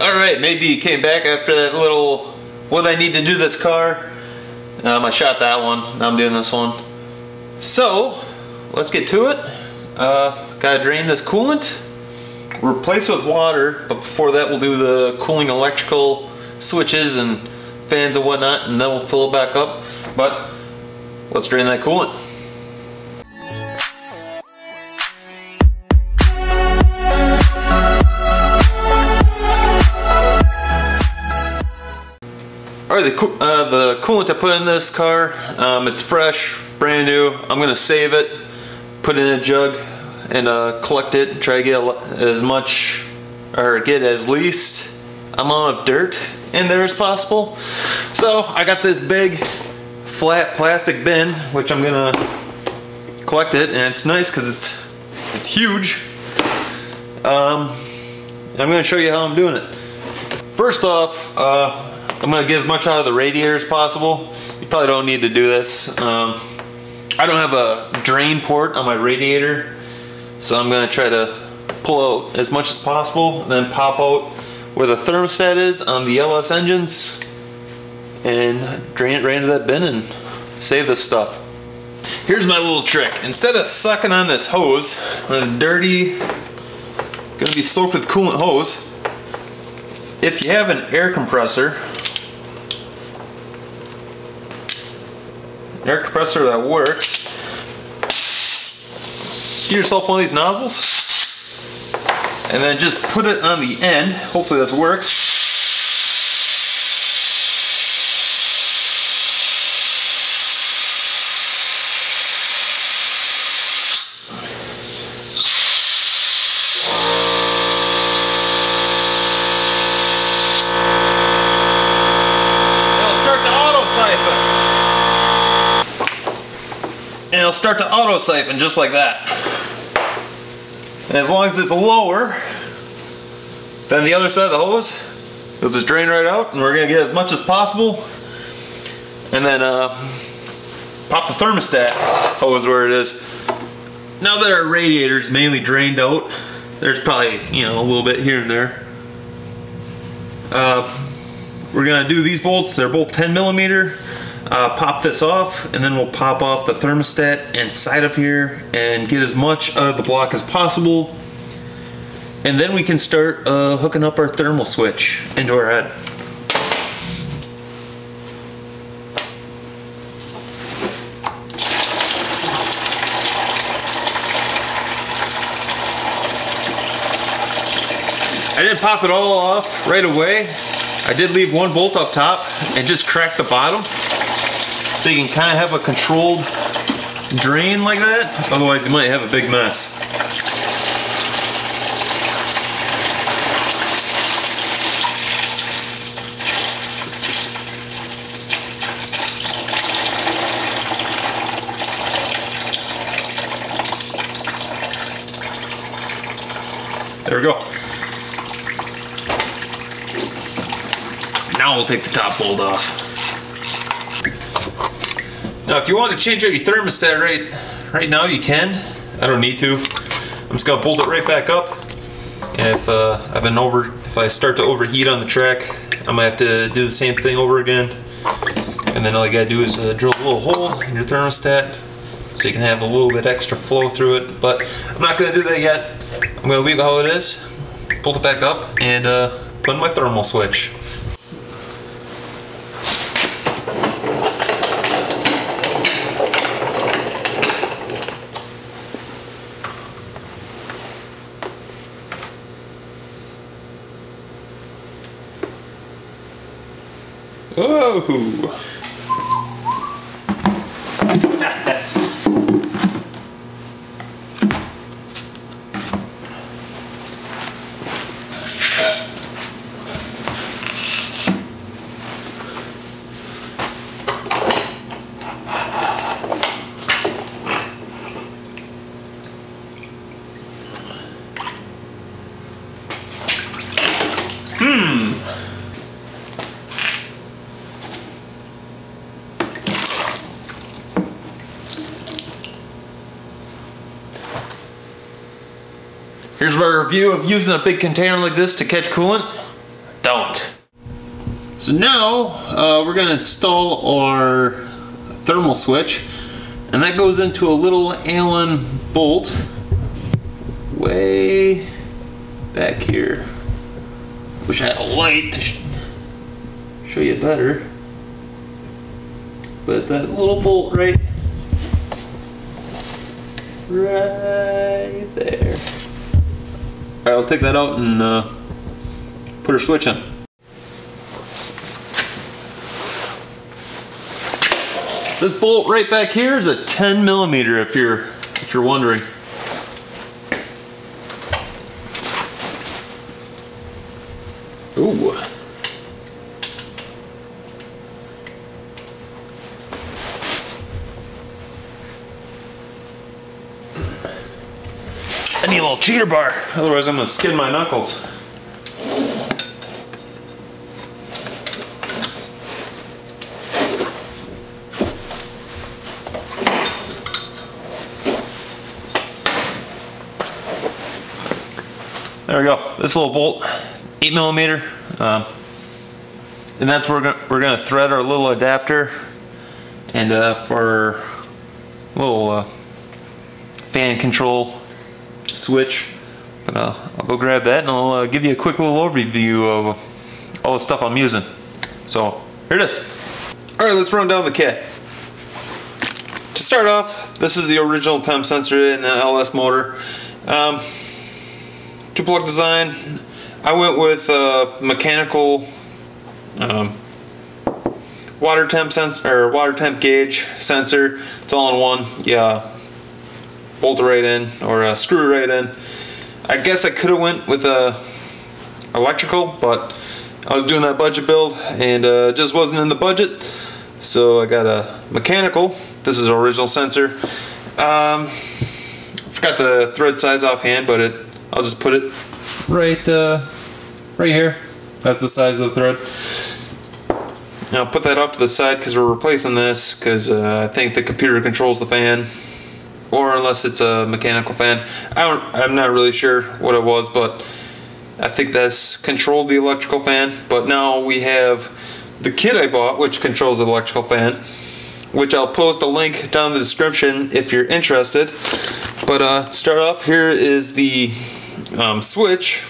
Alright, maybe you came back after that little what I need to do this car. Um, I shot that one, now I'm doing this one. So, let's get to it. Uh, gotta drain this coolant, replace it with water, but before that we'll do the cooling electrical switches and fans and whatnot, and then we'll fill it back up. But, let's drain that coolant. The, uh, the coolant I put in this car, um, it's fresh, brand new. I'm going to save it, put it in a jug, and uh, collect it, try to get as much, or get as least amount of dirt in there as possible. So I got this big flat plastic bin, which I'm going to collect it, and it's nice because it's, it's huge. Um, I'm going to show you how I'm doing it. First off, uh, I'm going to get as much out of the radiator as possible. You probably don't need to do this. Um, I don't have a drain port on my radiator, so I'm going to try to pull out as much as possible and then pop out where the thermostat is on the LS engines and drain it right into that bin and save this stuff. Here's my little trick. Instead of sucking on this hose, this dirty, gonna be soaked with coolant hose, if you have an air compressor, air compressor that works. Get yourself one of these nozzles and then just put it on the end. Hopefully this works. and it'll start to auto siphon just like that. And as long as it's lower than the other side of the hose, it'll just drain right out and we're gonna get as much as possible. And then uh, pop the thermostat hose where it is. Now that our radiator is mainly drained out, there's probably, you know, a little bit here and there. Uh, we're gonna do these bolts, they're both 10 millimeter uh, pop this off and then we'll pop off the thermostat inside of here and get as much of the block as possible and then we can start uh, hooking up our thermal switch into our head. I didn't pop it all off right away. I did leave one bolt up top and just crack the bottom so you can kind of have a controlled drain like that. Otherwise you might have a big mess. There we go. Now we'll take the top bolt off. Now if you want to change out your thermostat right, right now you can. I don't need to. I'm just gonna bolt it right back up. And if uh, I've been over, if I start to overheat on the track, I might have to do the same thing over again. And then all you gotta do is uh, drill a little hole in your thermostat so you can have a little bit extra flow through it. But I'm not gonna do that yet. I'm gonna leave it how it is, bolt it back up, and uh, put in my thermal switch. Oh! Here's my review of using a big container like this to catch coolant. don't. So now uh, we're gonna install our thermal switch and that goes into a little Allen bolt way back here. Wish I had a light to sh show you better. But that little bolt right, right there. All right, I'll take that out and uh, put our switch in. This bolt right back here is a 10 millimeter if you're if you're wondering. Ooh. Cheater bar, otherwise I'm gonna skin my knuckles. There we go. This little bolt, eight millimeter, um, and that's where we're gonna, we're gonna thread our little adapter, and uh, for little uh, fan control switch. But uh, I'll go grab that and I'll uh, give you a quick little overview of all the stuff I'm using. So here it is. All right, let's run down the kit. To start off, this is the original temp sensor in an LS motor. Um, to plug design, I went with a mechanical um, water temp sensor or water temp gauge sensor. It's all in one. Yeah, bolt right in or uh, screw right in. I guess I could have went with a electrical, but I was doing that budget build and uh, just wasn't in the budget. So I got a mechanical. This is an original sensor. Um, forgot the thread size offhand, but it I'll just put it right uh, right here. That's the size of the thread. Now put that off to the side because we're replacing this because uh, I think the computer controls the fan or unless it's a mechanical fan. I don't, I'm not really sure what it was, but I think that's controlled the electrical fan. But now we have the kit I bought, which controls the electrical fan, which I'll post a link down in the description if you're interested. But uh, start off, here is the um, switch,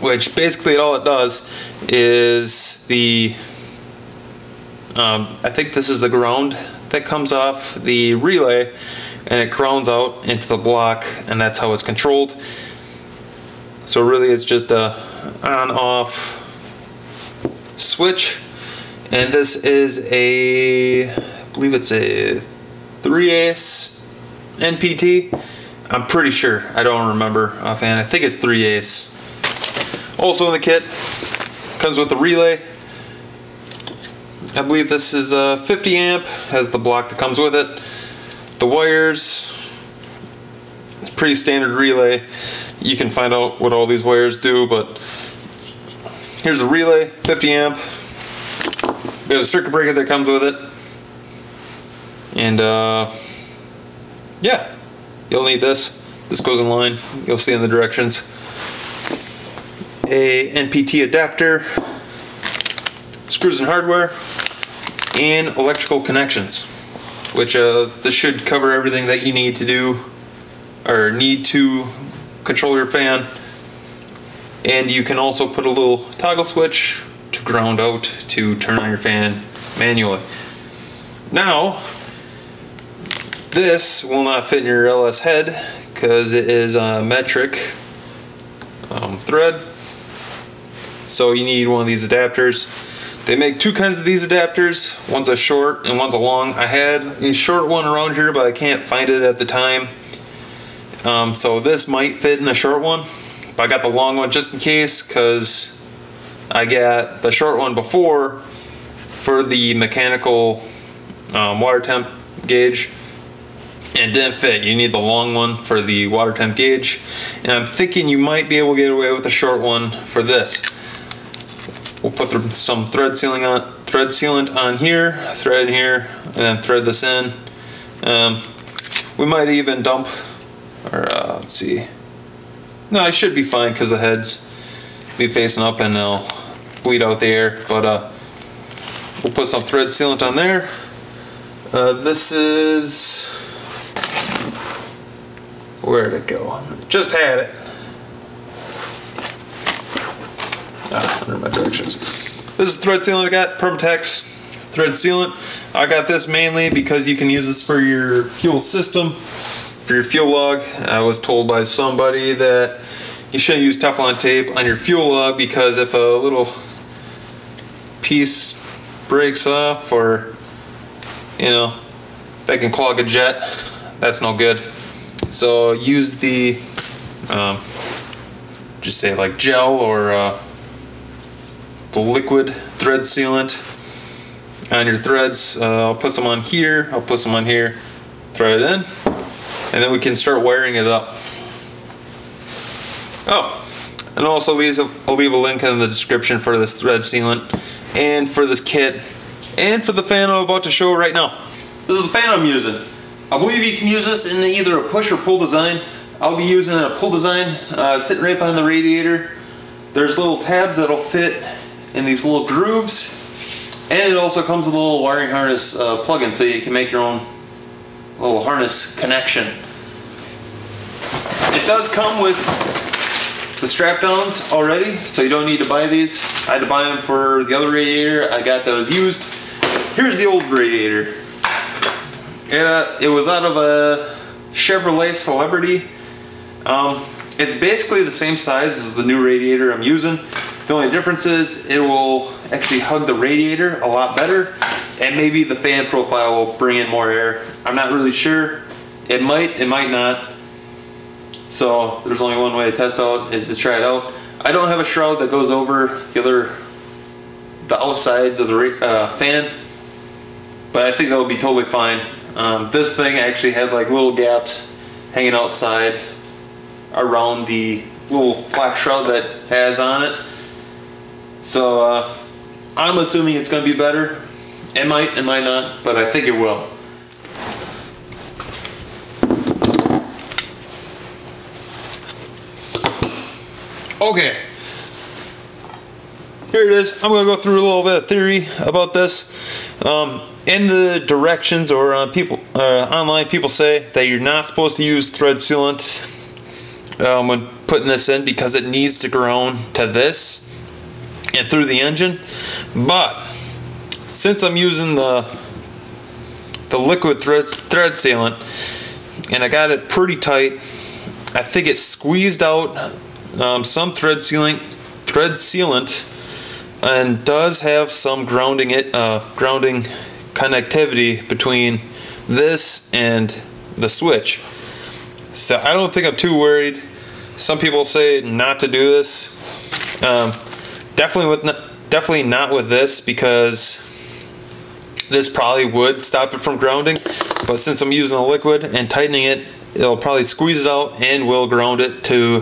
which basically all it does is the, um, I think this is the ground that comes off the relay and it grounds out into the block and that's how it's controlled. So really it's just a on off switch and this is a I believe it's a 3 ace NPT. I'm pretty sure. I don't remember offhand. I think it's 3 ace. Also in the kit comes with the relay. I believe this is a 50 amp, has the block that comes with it. The wires, pretty standard relay. You can find out what all these wires do, but here's a relay, 50 amp. We have a circuit breaker that comes with it. And uh, yeah, you'll need this. This goes in line. You'll see in the directions. A NPT adapter, screws and hardware, and electrical connections which uh, this should cover everything that you need to do or need to control your fan. And you can also put a little toggle switch to ground out to turn on your fan manually. Now, this will not fit in your LS head because it is a metric um, thread. So you need one of these adapters. They make two kinds of these adapters. One's a short and one's a long. I had a short one around here, but I can't find it at the time. Um, so this might fit in the short one. But I got the long one just in case because I got the short one before for the mechanical um, water temp gauge and didn't fit. You need the long one for the water temp gauge. And I'm thinking you might be able to get away with a short one for this. Some thread sealing on thread sealant on here, thread here, and then thread this in. Um, we might even dump, or uh, let's see. No, I should be fine because the heads be facing up and they'll bleed out the air. But uh, we'll put some thread sealant on there. Uh, this is where'd it go? Just had it. Ah, under my directions. This is thread sealant I got, Permatex thread sealant. I got this mainly because you can use this for your fuel system, for your fuel log. I was told by somebody that you shouldn't use Teflon tape on your fuel log because if a little piece breaks off or you know that can clog a jet that's no good so use the um, just say like gel or uh, the liquid thread sealant on your threads uh, I'll put some on here I'll put some on here thread it in and then we can start wiring it up oh and also leave a, I'll leave a link in the description for this thread sealant and for this kit and for the fan I'm about to show right now. This is the fan I'm using. I believe you can use this in either a push or pull design. I'll be using a pull design uh, sitting right behind the radiator. There's little tabs that'll fit in these little grooves and it also comes with a little wiring harness uh, plug-in so you can make your own little harness connection. It does come with the strap downs already, so you don't need to buy these. I had to buy them for the other radiator. I got those used. Here's the old radiator. It, uh, it was out of a Chevrolet Celebrity. Um, it's basically the same size as the new radiator I'm using. The only difference is it will actually hug the radiator a lot better and maybe the fan profile will bring in more air. I'm not really sure. It might, it might not. So there's only one way to test out is to try it out. I don't have a shroud that goes over the other, the outsides of the uh, fan, but I think that will be totally fine. Um, this thing actually had like little gaps hanging outside around the little black shroud that has on it. So uh, I'm assuming it's going to be better. It might, it might not, but I think it will. Okay. Here it is. I'm going to go through a little bit of theory about this. Um, in the directions or uh, people uh, online, people say that you're not supposed to use thread sealant um, when putting this in because it needs to ground to this and through the engine. But since I'm using the the liquid thread thread sealant and I got it pretty tight, I think it squeezed out um, some thread sealant, thread sealant, and does have some grounding it uh, grounding connectivity between this and the switch. So I don't think I'm too worried. Some people say not to do this. Um, definitely with definitely not with this because this probably would stop it from grounding. But since I'm using a liquid and tightening it, it'll probably squeeze it out and will ground it to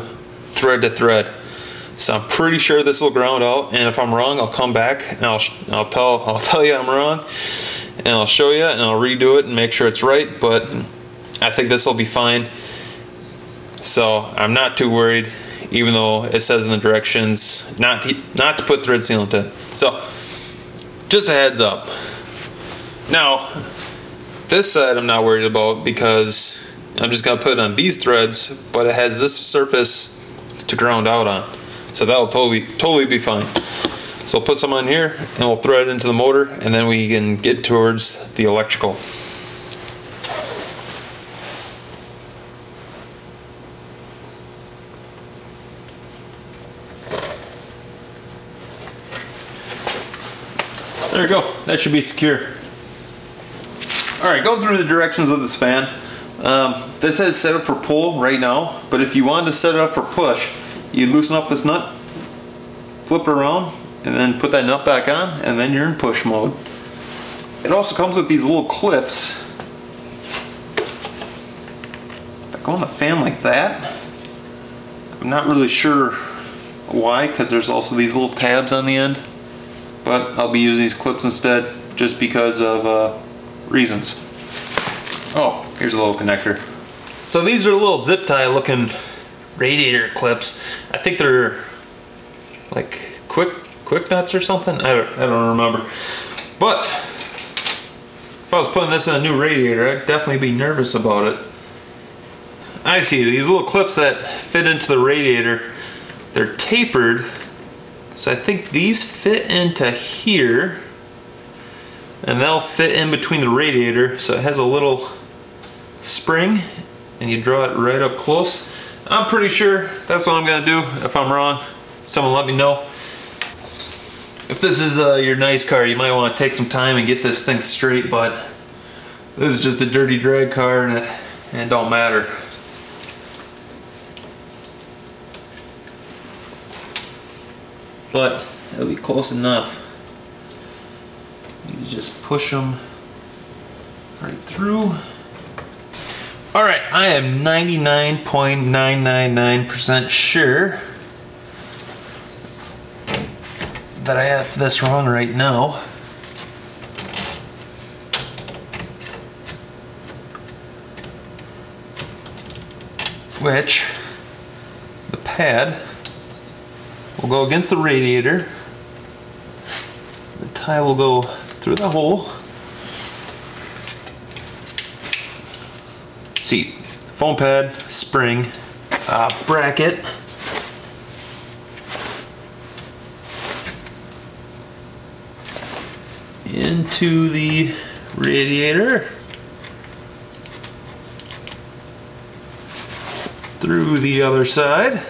thread to thread. So I'm pretty sure this will ground out, and if I'm wrong, I'll come back and I'll I'll tell I'll tell you I'm wrong, and I'll show you and I'll redo it and make sure it's right. But I think this will be fine. So I'm not too worried, even though it says in the directions not to, not to put thread sealant in. So just a heads up. Now this side I'm not worried about because I'm just gonna put it on these threads, but it has this surface to ground out on. So that'll totally, totally be fine. So put some on here and we'll thread into the motor and then we can get towards the electrical. There we go, that should be secure. Alright, going through the directions of this fan. Um, this is set up for pull right now, but if you wanted to set it up for push, you loosen up this nut, flip it around, and then put that nut back on, and then you're in push mode. It also comes with these little clips that go on the fan like that. I'm not really sure why, because there's also these little tabs on the end, but I'll be using these clips instead just because of uh, reasons. Oh, here's a little connector. So these are little zip tie looking radiator clips. I think they're like quick quick nuts or something. I don't, I don't remember. But if I was putting this in a new radiator, I'd definitely be nervous about it. I see these little clips that fit into the radiator. They're tapered, so I think these fit into here, and they'll fit in between the radiator. So it has a little spring, and you draw it right up close. I'm pretty sure that's what I'm gonna do. If I'm wrong, someone let me know. If this is uh, your nice car, you might want to take some time and get this thing straight, but this is just a dirty drag car and it, and it don't matter. But it'll be close enough. You just push them right through. All right, I am 99.999% sure that I have this wrong right now. Which, the pad will go against the radiator. The tie will go through the hole. seat, foam pad, spring, uh, bracket. Into the radiator. Through the other side.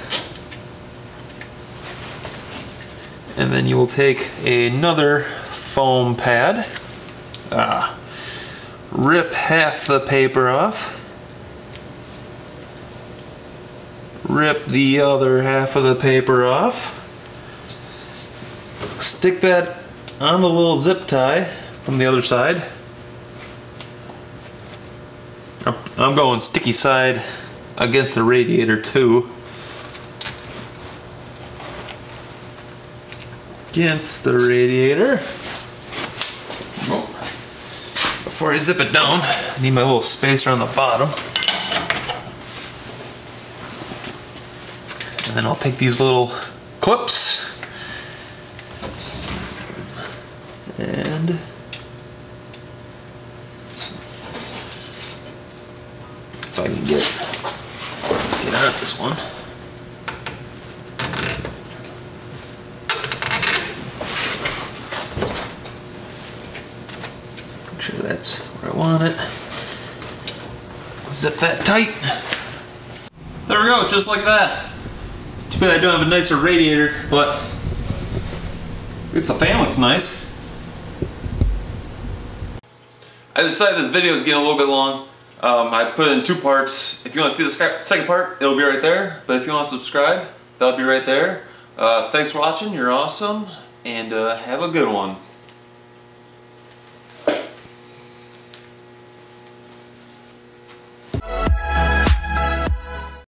And then you will take another foam pad, uh, rip half the paper off, rip the other half of the paper off, stick that on the little zip tie from the other side. I'm going sticky side against the radiator too. Against the radiator. Before I zip it down, I need my little spacer on the bottom. And then I'll take these little clips and if I can get get out of this one. Make sure that's where I want it. Zip that tight. There we go, just like that. Too bad I don't have a nicer radiator, but at least the fan looks nice. I decided this video is getting a little bit long. Um, I put it in two parts. If you want to see the second part, it'll be right there. But if you want to subscribe, that'll be right there. Uh, thanks for watching. You're awesome. And uh, have a good one.